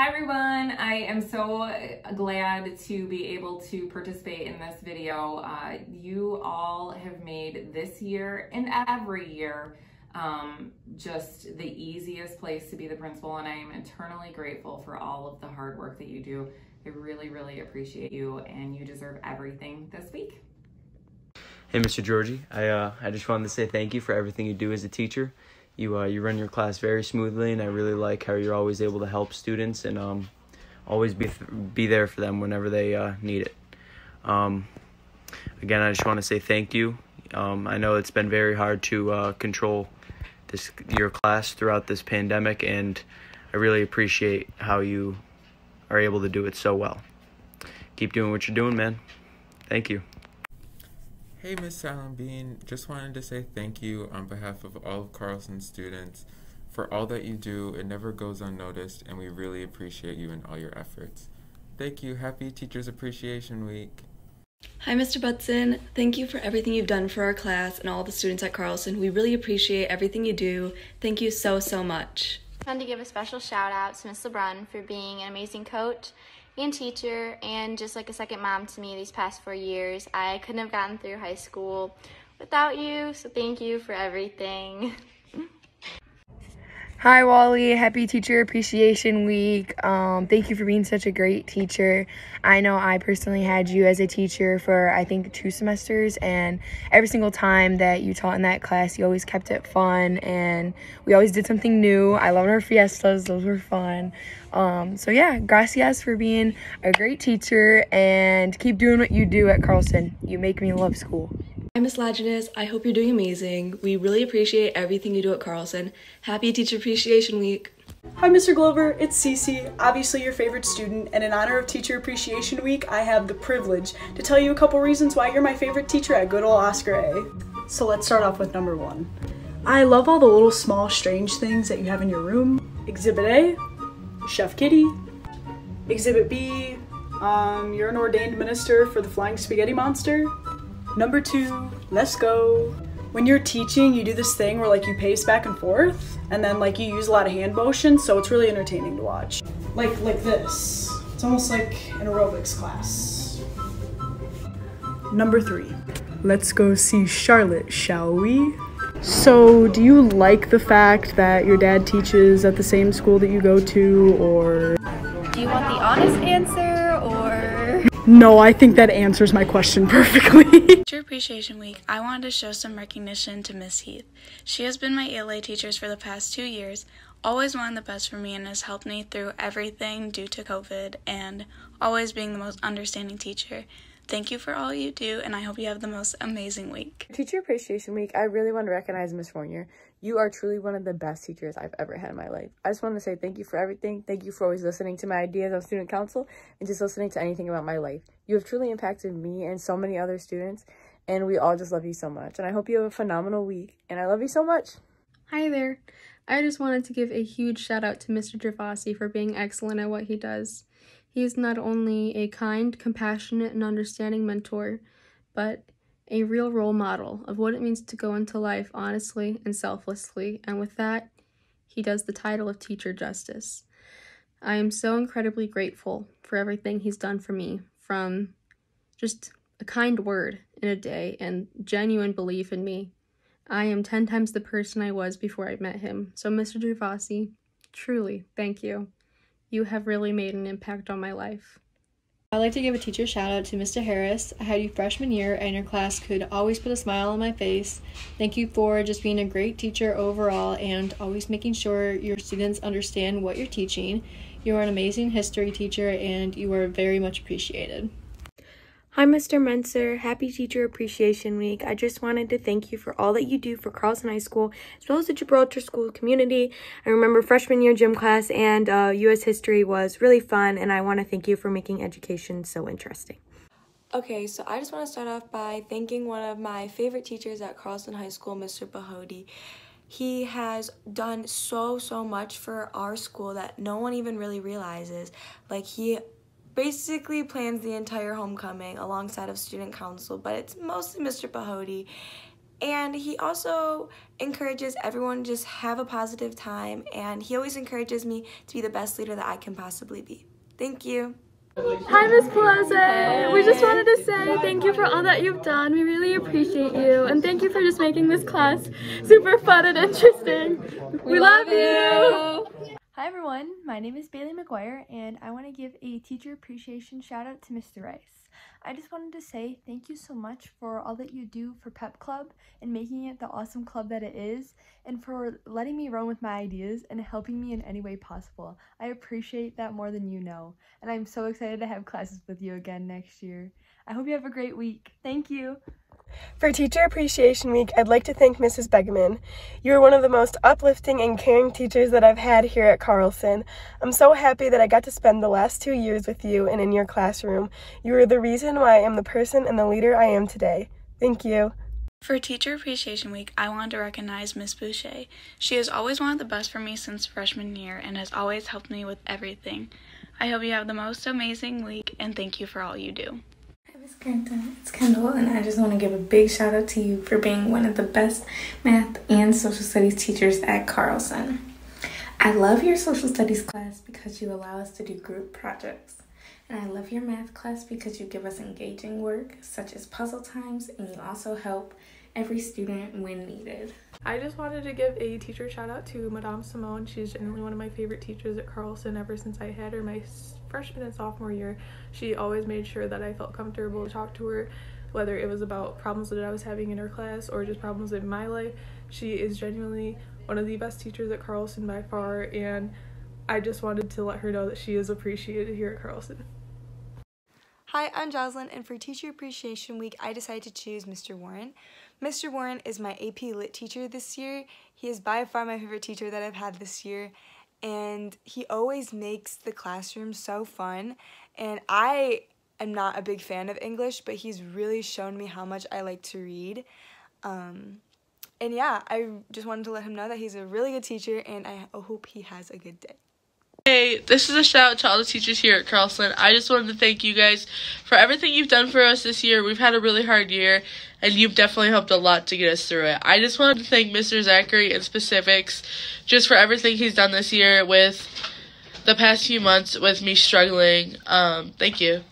Hi everyone, I am so glad to be able to participate in this video. Uh, you all have made this year and every year um, just the easiest place to be the principal and I am eternally grateful for all of the hard work that you do. I really, really appreciate you and you deserve everything this week. Hey, Mr. Georgie, I, uh, I just wanted to say thank you for everything you do as a teacher you uh, you run your class very smoothly, and I really like how you're always able to help students and um, always be be there for them whenever they uh, need it. Um, again, I just want to say thank you. Um, I know it's been very hard to uh, control this your class throughout this pandemic, and I really appreciate how you are able to do it so well. Keep doing what you're doing, man. Thank you. Hey, Miss Bean. just wanted to say thank you on behalf of all of Carlson students for all that you do. It never goes unnoticed, and we really appreciate you and all your efforts. Thank you. Happy Teachers Appreciation Week. Hi, Mr. Butson. Thank you for everything you've done for our class and all the students at Carlson. We really appreciate everything you do. Thank you so, so much. I wanted to give a special shout out to Miss LeBrun for being an amazing coach and teacher and just like a second mom to me these past four years. I couldn't have gotten through high school without you, so thank you for everything. Hi, Wally. Happy Teacher Appreciation Week. Um, thank you for being such a great teacher. I know I personally had you as a teacher for, I think, two semesters, and every single time that you taught in that class, you always kept it fun, and we always did something new. I loved our fiestas, those were fun. Um, so, yeah, gracias for being a great teacher, and keep doing what you do at Carlson. You make me love school. Hi, Miss Lajeunesse. I hope you're doing amazing. We really appreciate everything you do at Carlson. Happy Teacher Appreciation Week. Hi, Mr. Glover. It's Cece, obviously your favorite student, and in honor of Teacher Appreciation Week, I have the privilege to tell you a couple reasons why you're my favorite teacher at good old Oscar A. So let's start off with number one. I love all the little small strange things that you have in your room. Exhibit A, Chef Kitty. Exhibit B, um, you're an ordained minister for the Flying Spaghetti Monster. Number two, let's go. When you're teaching, you do this thing where like you pace back and forth, and then like you use a lot of hand motion, so it's really entertaining to watch. Like like this. It's almost like an aerobics class. Number three, let's go see Charlotte, shall we? So, do you like the fact that your dad teaches at the same school that you go to, or? Do you want the honest answer? No, I think that answers my question perfectly. Teacher Appreciation Week, I wanted to show some recognition to Miss Heath. She has been my ELA teacher for the past two years, always wanted the best for me, and has helped me through everything due to COVID and always being the most understanding teacher. Thank you for all you do, and I hope you have the most amazing week. Teacher Appreciation Week, I really want to recognize Miss Fournier. You are truly one of the best teachers I've ever had in my life. I just want to say thank you for everything. Thank you for always listening to my ideas on student council and just listening to anything about my life. You have truly impacted me and so many other students, and we all just love you so much. And I hope you have a phenomenal week, and I love you so much. Hi there. I just wanted to give a huge shout out to Mr. Gervasi for being excellent at what he does. He is not only a kind, compassionate, and understanding mentor, but a real role model of what it means to go into life honestly and selflessly, and with that, he does the title of Teacher Justice. I am so incredibly grateful for everything he's done for me, from just a kind word in a day and genuine belief in me. I am 10 times the person I was before I met him. So, Mr. Gervasi, truly, thank you. You have really made an impact on my life. I'd like to give a teacher shout out to Mr. Harris. I had you freshman year and your class could always put a smile on my face. Thank you for just being a great teacher overall and always making sure your students understand what you're teaching. You are an amazing history teacher and you are very much appreciated. Hi, Mr. Menser. Happy Teacher Appreciation Week. I just wanted to thank you for all that you do for Carlson High School, as well as the Gibraltar School community. I remember freshman year gym class and uh, U.S. history was really fun, and I want to thank you for making education so interesting. Okay, so I just want to start off by thanking one of my favorite teachers at Carlson High School, Mr. Bahodi. He has done so, so much for our school that no one even really realizes. Like, he basically plans the entire homecoming alongside of student council, but it's mostly Mr. Bahodi. And he also encourages everyone to just have a positive time. And he always encourages me to be the best leader that I can possibly be. Thank you. Hi, Miss Pelosi. We just wanted to say thank you for all that you've done. We really appreciate you. And thank you for just making this class super fun and interesting. We, love you. Hi, everyone. My name is Bailey McGuire, and I want to give a teacher appreciation shout out to Mr. Rice. I just wanted to say thank you so much for all that you do for Pep Club and making it the awesome club that it is, and for letting me run with my ideas and helping me in any way possible. I appreciate that more than you know, and I'm so excited to have classes with you again next year. I hope you have a great week. Thank you. For Teacher Appreciation Week, I'd like to thank Mrs. Begeman. You are one of the most uplifting and caring teachers that I've had here at Carlson. I'm so happy that I got to spend the last two years with you and in your classroom. You are the reason why I am the person and the leader I am today. Thank you. For Teacher Appreciation Week, I want to recognize Miss Boucher. She has always wanted the best for me since freshman year and has always helped me with everything. I hope you have the most amazing week and thank you for all you do. Miss Crampton, it's Kendall, and I just want to give a big shout out to you for being one of the best math and social studies teachers at Carlson. I love your social studies class because you allow us to do group projects. And I love your math class because you give us engaging work such as puzzle times and you also help every student when needed. I just wanted to give a teacher shout out to Madame Simone. She's genuinely one of my favorite teachers at Carlson ever since I had her my freshman and sophomore year. She always made sure that I felt comfortable to talk to her, whether it was about problems that I was having in her class or just problems in my life. She is genuinely one of the best teachers at Carlson by far, and I just wanted to let her know that she is appreciated here at Carlson. Hi, I'm Jocelyn, and for Teacher Appreciation Week, I decided to choose Mr. Warren. Mr. Warren is my AP Lit teacher this year. He is by far my favorite teacher that I've had this year, and he always makes the classroom so fun. And I am not a big fan of English, but he's really shown me how much I like to read. Um, and yeah, I just wanted to let him know that he's a really good teacher, and I hope he has a good day. This is a shout out to all the teachers here at Carlson. I just wanted to thank you guys for everything you've done for us this year. We've had a really hard year, and you've definitely helped a lot to get us through it. I just wanted to thank Mr. Zachary in specifics just for everything he's done this year with the past few months with me struggling. Um, thank you.